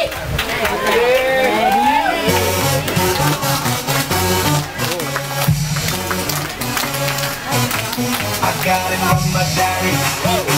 I got it from my daddy.